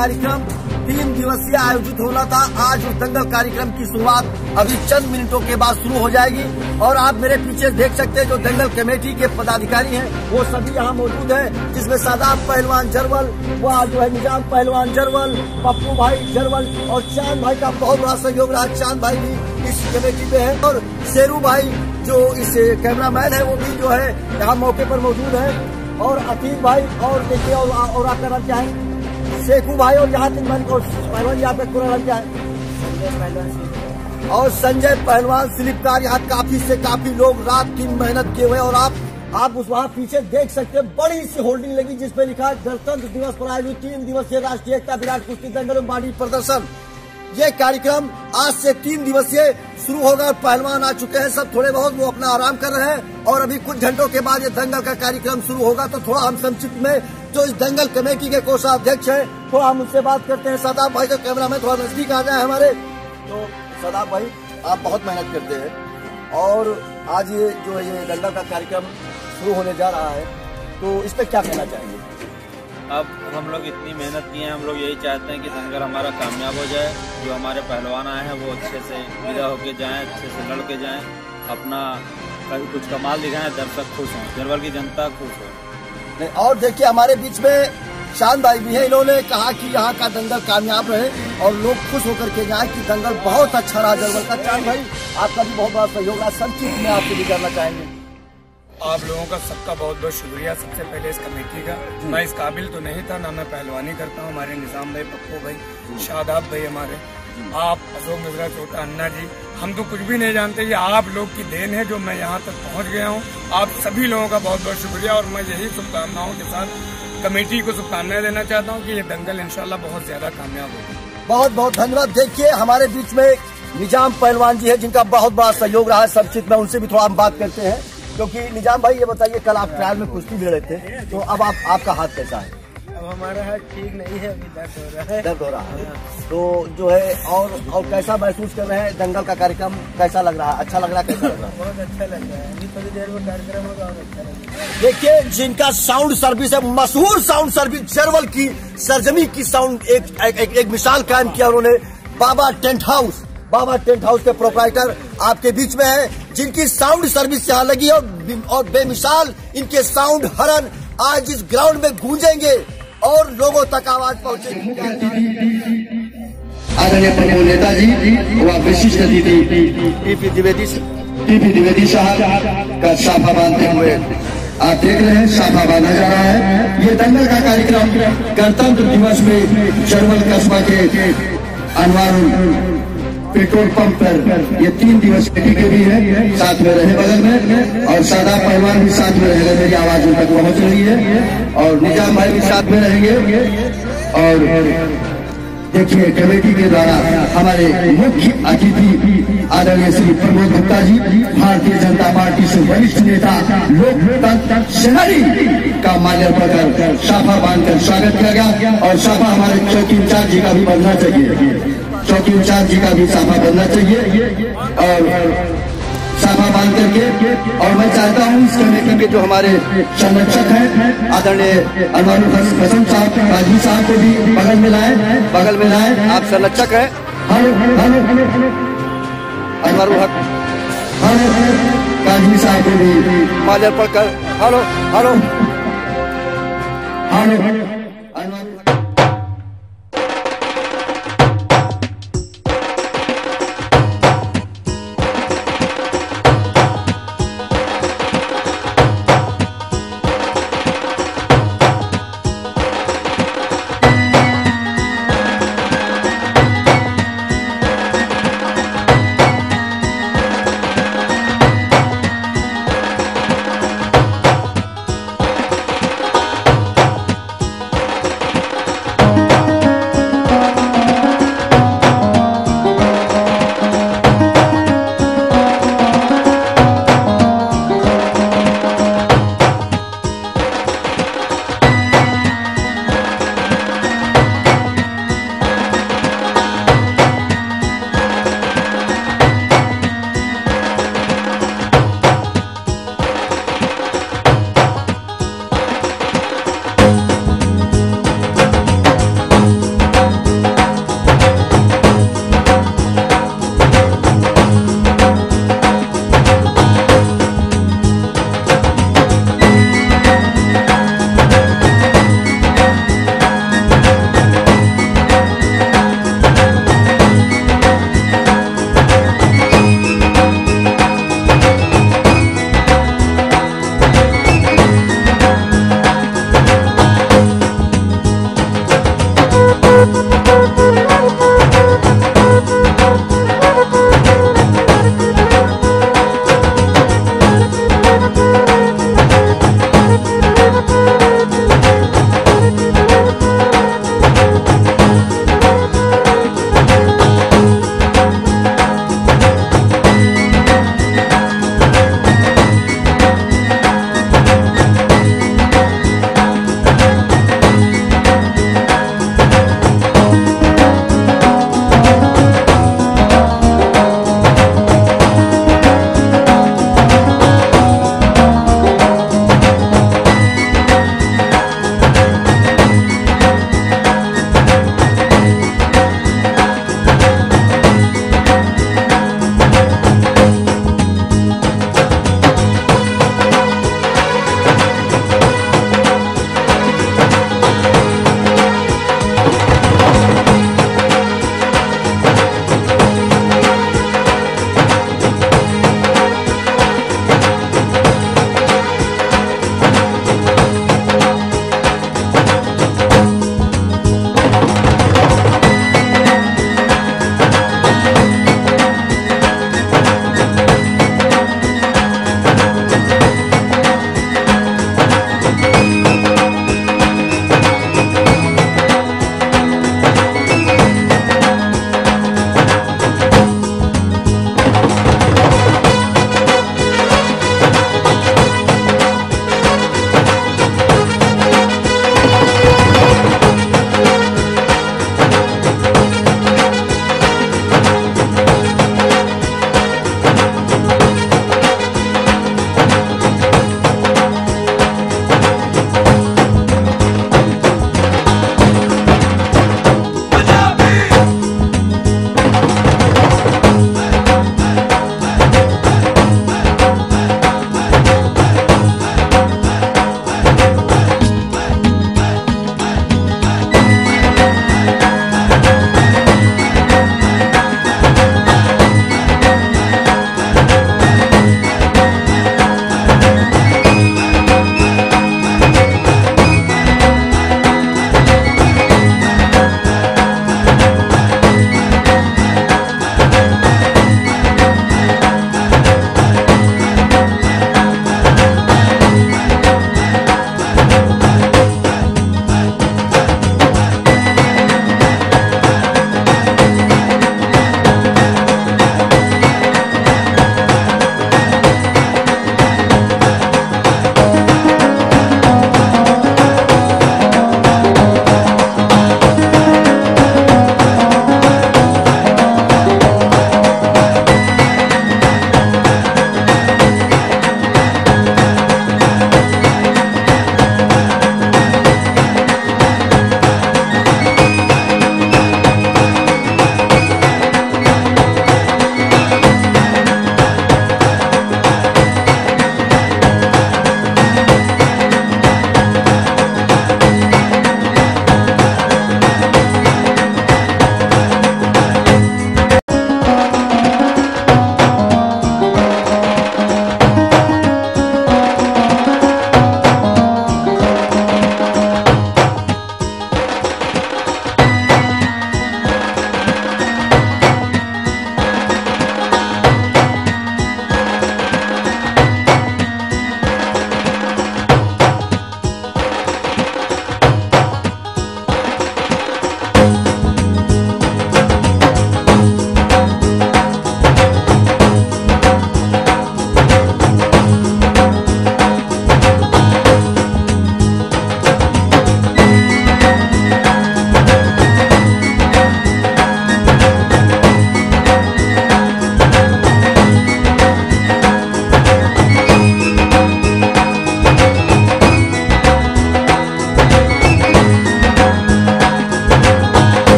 कार्यक्रम तीन दिवसीय आयोजित होना था। आज उस दंगल कार्यक्रम की शुरुआत अभी चंद मिनटों के बाद शुरू हो जाएगी। और आप मेरे पीछे देख सकते हैं जो दंगल कमेटी के पदाधिकारी हैं वो सभी यहाँ मौजूद हैं जिसमें सादाब पहलवान जरवल वह जो है निज़ाम पहलवान जरवल पप्पू भाई जरवल और चाँद भाई का बहुत बड़ा सहयोग रहा। चाँद भाई भी इस कमेटी में है और शेरू भाई जो इस कैमरामैन है वो भी जो है यहाँ मौके पर मौजूद है। और अतीक भाई और देखिए और, और आपका नाम शेखू भाई और यहाँ तीन भाई को पहलवान जी आपका पूरा लग जाए। और संजय पहलवान, स्लिपकार यहाँ काफ़ी से काफ़ी लोग रात की मेहनत किए हुए और आप आप उस वहाँ पीछे देख सकते हैं, बड़ी सी होल्डिंग लगी जिसमें लिखा है, गणतंत्र दिवस पर आयोजित तीन दिवसीय राष्ट्रीय एकता विराट कुश्ती दंगल बाड़ी प्रदर्शन। ये कार्यक्रम आज से तीन दिवसीय शुरू होगा पहलवान आ चुके हैं। सब थोड़े बहुत वो अपना आराम कर रहे हैं और अभी कुछ घंटों के बाद ये दंगल का कार्यक्रम शुरू होगा। तो थोड़ा हम संक्षिप्त में जो इस दंगल कमेटी के कोषाध्यक्ष है, थोड़ा हम उससे बात करते हैं। सदाब भाई का कैमरा में थोड़ा नज़दीक आ जाए हमारे। तो सदाब भाई, आप बहुत मेहनत करते हैं और आज ये जो ये दंगल का कार्यक्रम शुरू होने जा रहा है तो इस पर क्या कहना चाहेंगे? अब हम लोग इतनी मेहनत किए हैं, हम लोग यही चाहते हैं कि दंगल हमारा कामयाब हो जाए, जो हमारे पहलवान आए हैं, वो अच्छे से विदा होके जाएँ, अच्छे से लड़ के जाएँ, अपना कुछ कमाल दिखाएँ, दर्शक खुश हों जरवल की जनता खुश हो। और देखिए, हमारे बीच में शान भाई भी है, इन्होंने कहा कि यहाँ का दंगल कामयाब रहे और लोग खुश होकर के जाए कि दंगल बहुत अच्छा रहा जरवल का चाँद भाई, आपका भी बहुत बड़ा सहयोग रहा, संक्षिप्त में आपसे भी करना चाहेंगे। आप लोगों का सबका बहुत बहुत शुक्रिया। सबसे पहले इस कमेटी का मैं इस काबिल तो नहीं था ना मैं पहलवानी करता हूँ। हमारे निज़ाम भाई पप्पू भाई शादाब भाई हमारे। आप अशोक मिश्रा छोटा अन्ना जी हम तो कुछ भी नहीं जानते। ये आप लोग की देन है जो मैं यहाँ तक पहुँच गया हूँ। आप सभी लोगों का बहुत बहुत शुक्रिया और मैं यही शुभकामनाओं के साथ कमेटी को शुभकामनाएँ देना चाहता हूँ कि ये दंगल इंशाल्लाह बहुत ज़्यादा कामयाब होगा। बहुत बहुत धन्यवाद। देखिए हमारे बीच में निज़ाम पहलवान जी है जिनका बहुत बड़ा सहयोग रहा है। संक्षिप्त में उनसे भी थोड़ा हम बात करते हैं। क्योंकि निज़ाम भाई ये बताइए कल आप ट्रायल में कुश्ती दे रहे थे तो अब आप आपका हाथ कैसा है? अब हमारा हाथ ठीक नहीं है अभी दर्द हो रहा है। दर्द हो रहा है। तो जो है और और कैसा महसूस कर रहे हैं दंगल का कार्यक्रम? कैसा लग रहा है? अच्छा लग रहा है कैसा लग रहा है? बहुत अच्छा लग रहा है। अभी थोड़ी देर में कार्यक्रम होगा और अच्छा लगेगा। देखिए जिनका साउंड सर्विस है मशहूर साउंड सर्विस जरवल की सरजमी की साउंड एक एक, एक, एक मिसाल कायम किया उन्होंने Baba tent house. Baba tent house के प्रोपराइटर आपके बीच में है जिनकी साउंड सर्विस यहाँ लगी है और, और बेमिसाल इनके साउंड हरन आज इस ग्राउंड में गूंजेंगे और लोगों तक आवाज़ पहुंचेगी। आदरणीय प्रमुख नेताजी व विशिष्ट अतिथि टीपी द्विवेदी टीपी द्विवेदी साहब का साफा बांधते हुए आप देख रहे हैं साफा बांधा जा रहा है। ये दंगल का कार्यक्रम गणतंत्र दिवस में जर्मन कस्बा के अनवार पेट्रोल पंप पर। ये तीन दिवस टिके भी है, साथ में रहे बगल में, और सादा पहलवान भी साथ में रहेंगे, मेरी आवाज़ उन तक पहुँच रही है। और निज़ाम भाई भी साथ में रहेंगे। और देखिए, कमेटी के द्वारा हमारे मुख्य अतिथि आदरणीय श्री प्रमोद गुप्ता जी, भारतीय जनता पार्टी से वरिष्ठ नेता, लोकतंत्र सेनानी का माल्यार्पण कर साफा बांधकर स्वागत किया गया। और साफा हमारे चौकी इंचार्ज जी का भी बनना चाहिए। चौकी इंचार्ज जी का भी साफा बनना चाहिए। और साफा बाँध करके और मैं चाहता हूँ इस कमेटी के जो हमारे संरक्षक हैं आदरणीय अनवर हसन साहब काजी साहब को भी बगल में लाए बगल में लाए। आप संरक्षक हैं। Hello hello hello hello. Anwar Haq Kazi साहब को भी। माल्यार्पण कर hello hello. Hello hello.